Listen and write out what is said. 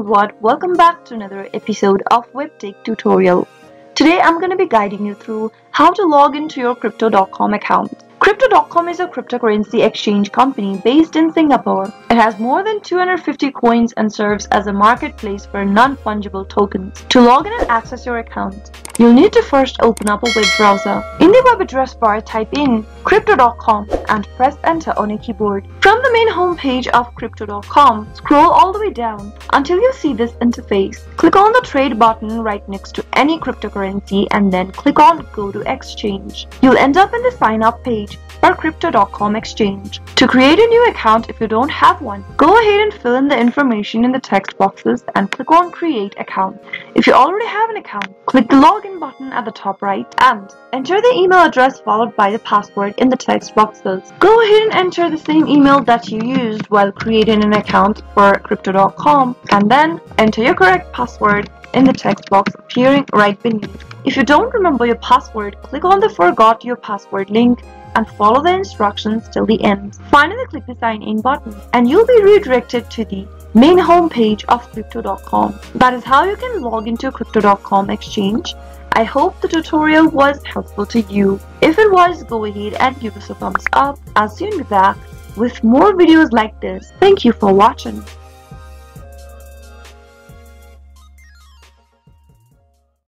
everyone, welcome back to another episode of WebTech tutorial. Today I'm going to be guiding you through how to log into your Crypto.com account. Crypto.com is a cryptocurrency exchange company based in Singapore. It has more than 250 coins and serves as a marketplace for non-fungible tokens. To log in and access your account, you'll need to first open up a web browser. In the web address bar, type in crypto.com and press enter on your keyboard. From the main homepage of crypto.com, scroll all the way down until you see this interface. Click on the trade button right next to any cryptocurrency and then click on go to exchange. You'll end up in the sign up page page for Crypto.com exchange. To create a new account if you don't have one, go ahead and fill in the information in the text boxes and click on create account. If you already have an account, click the login button at the top right and enter the email address followed by the password in the text boxes. Go ahead and enter the same email that you used while creating an account for Crypto.com and then enter your correct password in the text box appearing right beneath. If you don't remember your password, click on the forgot your password link and follow the instructions till the end. Finally, click the sign in button and you'll be redirected to the main homepage of crypto.com. That is how you can log into crypto.com exchange. I hope the tutorial was helpful to you. If it was, go ahead and give us a thumbs up. I'll soon be back with more videos like this. Thank you for watching.